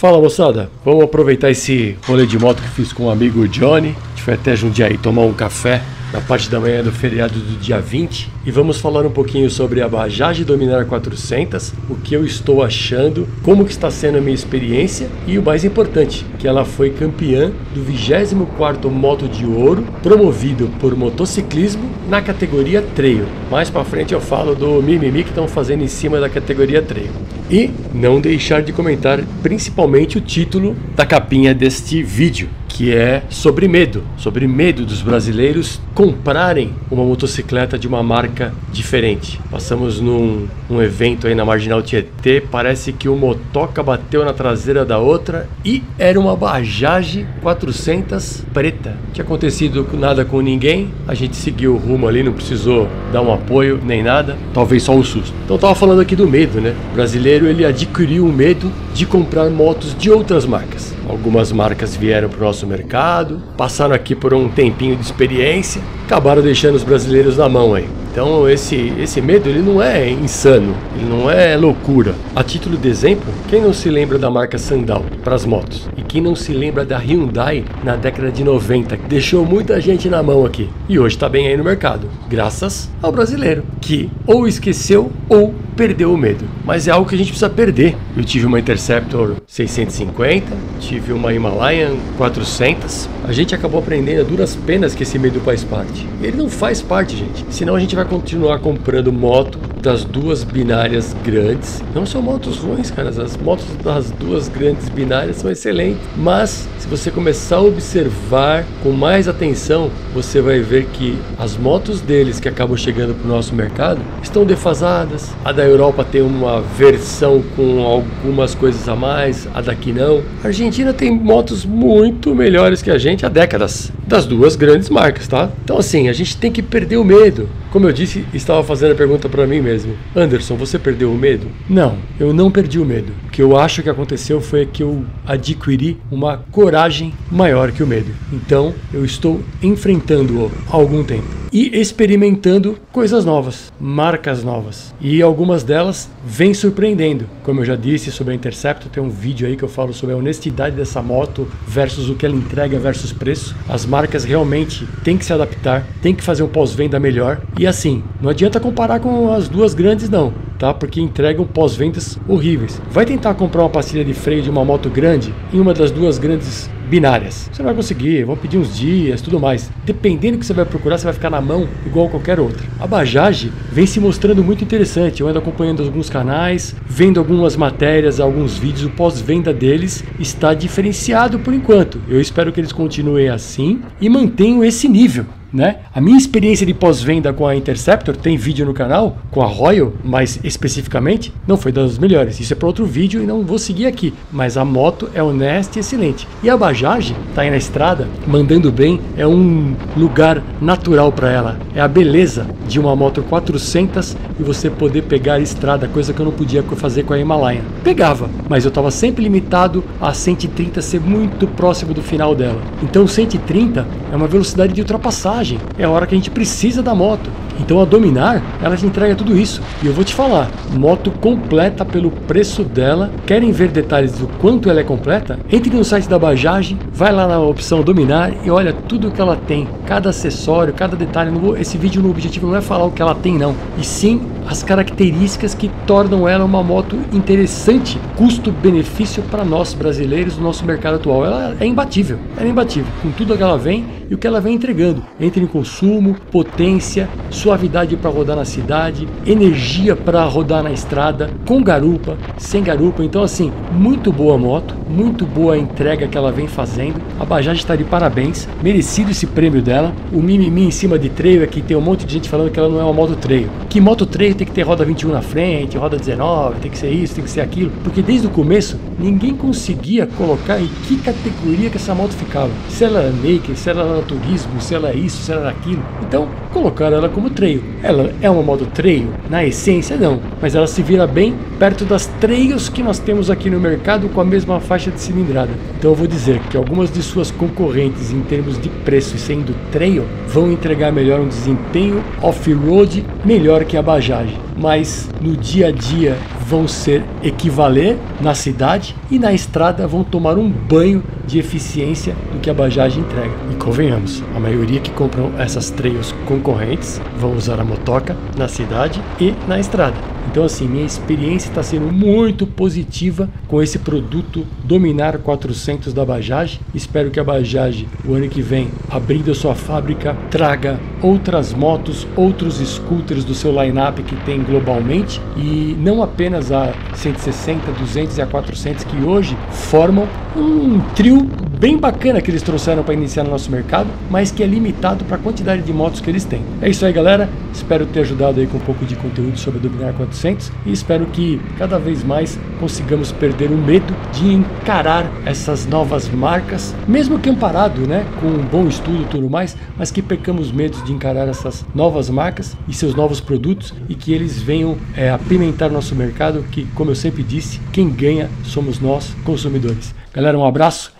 Fala moçada, vamos aproveitar esse rolê de moto que fiz com o amigo Johnny. Gente foi até Jundiaí tomar um café na parte da manhã do feriado do dia 20 e vamos falar um pouquinho sobre a Bajaj Dominar 400, o que eu estou achando, como que está sendo a minha experiência e o mais importante, que ela foi campeã do 24º Moto de Ouro, promovido por motociclismo na categoria Trail. Mais para frente eu falo do mimimi que estão fazendo em cima da categoria Trail. E não deixar de comentar principalmente o título da capinha deste vídeo, que é sobre medo, sobre medo dos brasileiros comprarem uma motocicleta de uma marca diferente. Passamos num um evento aí na Marginal Tietê, parece que o motoca bateu na traseira da outra e era uma Bajaj 400 preta. Não tinha acontecido nada com ninguém, a gente seguiu o rumo ali, não precisou dar um apoio nem nada, talvez só um susto. Então tava falando aqui do medo, né? O brasileiro ele adquiriu o medo de comprar motos de outras marcas. Algumas marcas vieram para o nosso mercado, passaram aqui por um tempinho de experiência, acabaram deixando os brasileiros na mão aí. Então esse, esse medo ele não é insano, ele não é loucura. A título de exemplo, quem não se lembra da marca Sandal para as motos? E quem não se lembra da Hyundai na década de 90, que deixou muita gente na mão aqui e hoje está bem aí no mercado, graças ao brasileiro, que ou esqueceu ou perdeu o medo. Mas é algo que a gente precisa perder. Eu tive uma Interceptor 650, tive uma Himalayan 400. A gente acabou aprendendo a duras penas que esse medo faz parte. Ele não faz parte, gente. Senão a gente vai continuar comprando moto das duas binárias grandes. Não são motos ruins, cara. As motos das duas grandes binárias são excelentes. Mas se você começar a observar com mais atenção, você vai ver que as motos deles que acabam chegando para o nosso mercado estão defasadas. A da Europa tem uma versão com algumas coisas a mais, a daqui não. A Argentina tem motos muito melhores que a gente há décadas, das duas grandes marcas, tá? Então assim, a gente tem que perder o medo. Como eu disse, estava fazendo a pergunta para mim mesmo. Anderson, você perdeu o medo? Não, eu não perdi o medo. O que eu acho que aconteceu foi que eu adquiri uma coragem maior que o medo. Então, eu estou enfrentando-o há algum tempo e experimentando coisas novas, marcas novas. E algumas delas vêm surpreendendo. Como eu já disse sobre a Interceptor, tem um vídeo aí que eu falo sobre a honestidade dessa moto versus o que ela entrega versus preço. As marcas realmente têm que se adaptar, têm que fazer um pós-venda melhor. E assim, não adianta comparar com as duas grandes não, tá? Porque entregam pós-vendas horríveis. Vai tentar comprar uma pastilha de freio de uma moto grande em uma das duas grandes binárias. Você não vai conseguir, vão pedir uns dias, tudo mais. Dependendo do que você vai procurar, você vai ficar na mão igual qualquer outra. A Bajaj vem se mostrando muito interessante. Eu ando acompanhando alguns canais, vendo algumas matérias, alguns vídeos. O pós-venda deles está diferenciado por enquanto. Eu espero que eles continuem assim e mantenham esse nível né? A minha experiência de pós-venda com a Interceptor tem vídeo no canal, com a Royal, mais especificamente, não foi das melhores. Isso é para outro vídeo e não vou seguir aqui. Mas a moto é honesta e excelente. E a Bajaj tá aí na estrada, mandando bem, é um lugar natural para ela. É a beleza de uma moto 400 e você poder pegar a estrada, coisa que eu não podia fazer com a Himalaia. Pegava, mas eu estava sempre limitado a 130 ser muito próximo do final dela. Então 130 é uma velocidade de ultrapassagem é a hora que a gente precisa da moto. Então a Dominar, ela te entrega tudo isso. E eu vou te falar, moto completa pelo preço dela. Querem ver detalhes do quanto ela é completa? Entre no site da Bajaj, vai lá na opção Dominar e olha tudo que ela tem. Cada acessório, cada detalhe. esse vídeo no objetivo não é falar o que ela tem não, e sim as características que tornam ela uma moto interessante, custo-benefício para nós brasileiros no nosso mercado atual. Ela é imbatível, ela é imbatível com tudo que ela vem e o que ela vem entregando entre em consumo, potência, suavidade para rodar na cidade, energia para rodar na estrada, com garupa, sem garupa. Então, assim, muito boa moto, muito boa entrega que ela vem fazendo. A Bajaj está de parabéns, merecido esse prêmio dela. O mimimi em cima de trail é que tem um monte de gente falando que ela não é uma moto trail. Que moto trail tem que ter roda 21 na frente, roda 19, tem que ser isso, tem que ser aquilo. Porque desde o começo ninguém conseguia colocar em que categoria que essa moto ficava. Se ela era naked, se ela era turismo, se ela é isso, se ela era aquilo. Então colocaram ela como trail. Ela é uma moto trail? Na essência, não. Mas ela se vira bem perto das trails que nós temos aqui no mercado com a mesma faixa de cilindrada. Então eu vou dizer que algumas de suas concorrentes em termos de preço sendo trail vão entregar melhor um desempenho off-road melhor que a Bajaj. Mas no dia a dia vão ser equivaler na cidade e na estrada vão tomar um banho de eficiência do que a Bajaj entrega. E convenhamos, a maioria que compram essas trails concorrentes vão usar a motoca na cidade e na estrada. Então, assim, minha experiência está sendo muito positiva com esse produto Dominar 400 da Bajaj. Espero que a Bajaj, o ano que vem, abrindo a sua fábrica, traga outras motos, outros scooters do seu line-up que tem globalmente e não apenas a 160, 200 e a 400 que hoje formam um trio bem bacana que eles trouxeram para iniciar no nosso mercado, mas que é limitado para a quantidade de motos que eles têm. É isso aí, galera. Espero ter ajudado aí com um pouco de conteúdo sobre a Dominar 400 e espero que cada vez mais consigamos perder o medo de encarar essas novas marcas, mesmo que amparado, né, com um bom estudo e tudo mais, mas que percamos medo de encarar essas novas marcas e seus novos produtos e que eles venham é, apimentar nosso mercado, que, como eu sempre disse, quem ganha somos nós, consumidores. Galera, um abraço